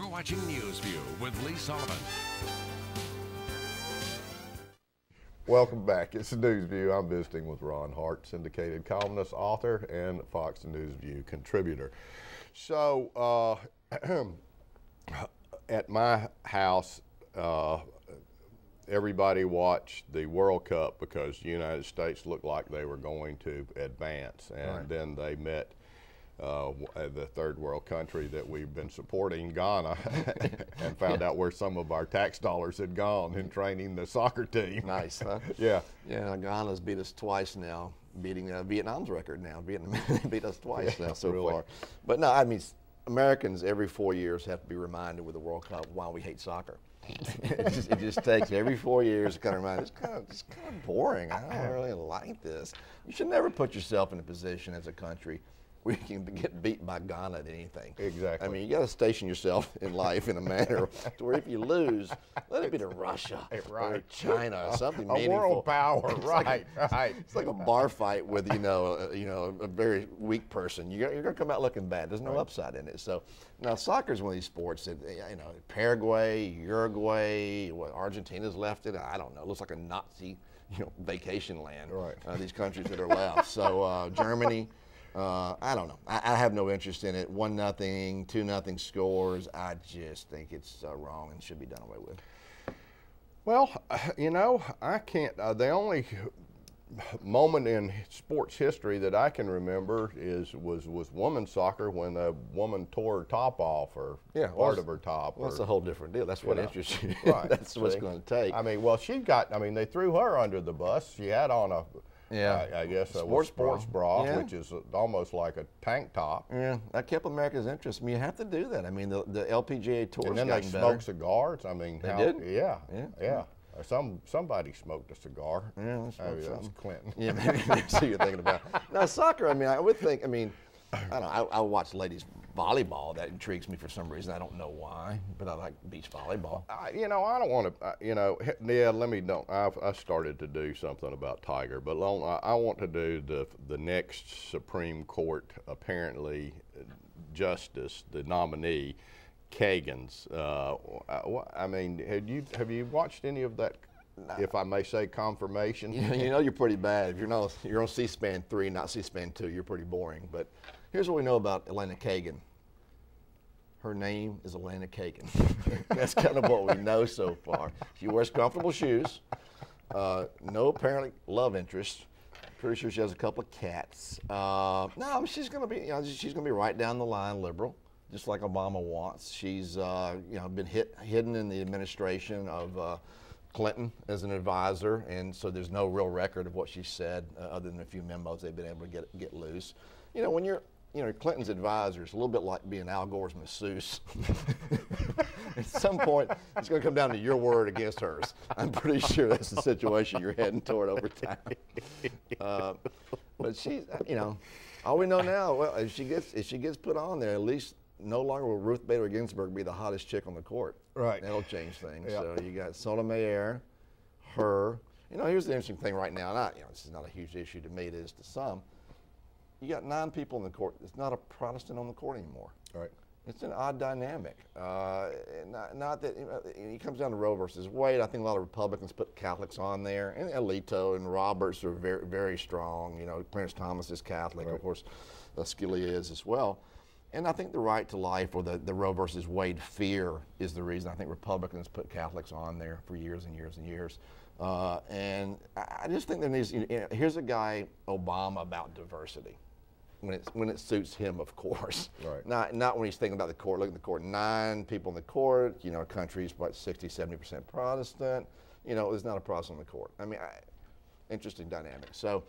You're watching Newsview with Lee Sullivan. Welcome back. It's Newsview. I'm visiting with Ron Hart, syndicated columnist, author, and Fox News View contributor. So, uh, at my house, uh, everybody watched the World Cup because the United States looked like they were going to advance, and Right. then they met uh, uh, the third world country that we've been supporting, Ghana, and found out where some of our tax dollars had gone in training the soccer team. Nice, huh? yeah. Yeah, Ghana's beat us twice now, beating uh, Vietnam's record now. Vietnam beat us twice Yeah, now so really. far. But no, I mean, Americans every four years have to be reminded with the World Cup why we hate soccer. it, just, it just takes every four years to kind of remind. It's kind of it's kind of boring. I don't really like this. You should never put yourself in a position as a country where you can get beat by Ghana at anything. Exactly. I mean, you got to station yourself in life in a manner to where if you lose, let it be to Russia or Right. China or something A meaningful. world power, It's like a- right, right. It's like a bar fight with you know, uh, you know, a very weak person. You're, you're going to come out looking bad. There's no upside in it. So now soccer is one of these sports that uh, you know, Paraguay, Uruguay, what Argentina's left it. I don't know. It looks like a Nazi, you know, vacation land. Right. Uh, these countries that are left. So uh, Germany. Uh, I don't know. I, I have no interest in it. One nothing, two nothing scores. I just think it's uh, wrong and should be done away with. Well, you know, I can't. Uh, the only moment in sports history that I can remember is was was women's soccer when a woman tore her top off or Yeah, part of her top. Well, that's a whole different deal. That's what know. interests you. Right. that's what's going to take. I mean, well, she got. I mean, they threw her under the bus. She had on a. Yeah. I, I guess a Sports sports bra. bra, Yeah. which is uh, almost like a tank top. Yeah, that kept America's interest. I mean, you have to do that. I mean, the, the LPGA tour. And then they smoked better. cigars. I mean, They how, did? Yeah, Yeah. yeah. Or some somebody smoked a cigar. Yeah, Maybe oh, that's. Clinton. Yeah, maybe that's who you're thinking about. Now, soccer. I mean, I would think. I mean, I don't know. I, I watch ladies volleyball. That intrigues me for some reason. I don't know why, but I like beach volleyball. I, you know, I don't want to. Uh, you know, yeah. Let me don't. I've I started to do something about Tiger, but long, I, I want to do the the next Supreme Court apparently justice, the nominee, Kagan's. Uh, I, I mean, have you have you watched any of that? If I may say, confirmation. You know, you know you're pretty bad. If you're not, you're on C-SPAN three, not C-SPAN two. You're pretty boring. But here's what we know about Elena Kagan. Her name is Elena Kagan. That's kind of what we know so far. She wears comfortable shoes. Uh, no apparent love interest. Pretty sure she has a couple of cats. Uh, no, she's going to be, you know, she's going to be right down the line liberal, just like Obama wants. She's, uh, you know, been hit, hidden in the administration of uh, Clinton as an advisor, and so there's no real record of what she said, uh, other than a few memos they've been able to get get loose. You know, when you're, you know, Clinton's advisor is a little bit like being Al Gore's masseuse. At some point, it's going to come down to your word against hers. I'm pretty sure that's the situation you're heading toward over time. Uh, but she's, you know, all we know now, well, if she gets if she gets put on there, at least no longer will Ruth Bader Ginsburg be the hottest chick on the court. Right. That'll change things. Yeah. So you got Sotomayor, her. You know, here's the interesting thing right now. Not, you know, this is not a huge issue to me. It is to some. You got nine people in the court. It's not a Protestant on the court anymore. Right. It's an odd dynamic. Uh, not, not that you know, it comes down to Roe versus Wade. I think a lot of Republicans put Catholics on there, and Alito and Roberts are very, very strong. You know, Clarence Thomas is Catholic, of course, uh, Scalia is as well. And I think the right to life or the, the Roe versus Wade fear is the reason I think Republicans put Catholics on there for years and years and years. Uh, and I I just think there needs. You know, here's a guy Obama about diversity when it when it suits him, of course. Right. Not not when he's thinking about the court. Look at the court. Nine people in the court. You know, a country's what 60, 70 percent Protestant. You know, there's not a Protestant in the court. I mean, I, interesting dynamic. So.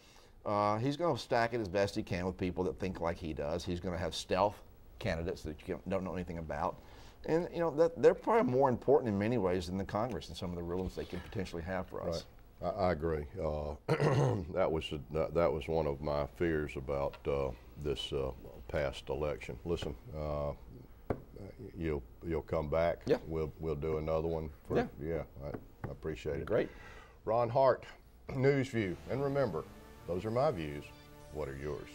Uh, he's going to stack it as best he can with people that think like he does. He's going to have stealth candidates that you don't know anything about, and you know that they're probably more important in many ways than the Congress and some of the rulings they can potentially have for us. Right. I, I agree. Uh, that was that, that was one of my fears about uh, this uh, past election. Listen, uh, you'll you'll come back. Yeah. We'll we'll do another one. For, Yeah. Yeah. I, I appreciate it. Great. Ron Hart, Newsview, and remember, those are my views. What are yours?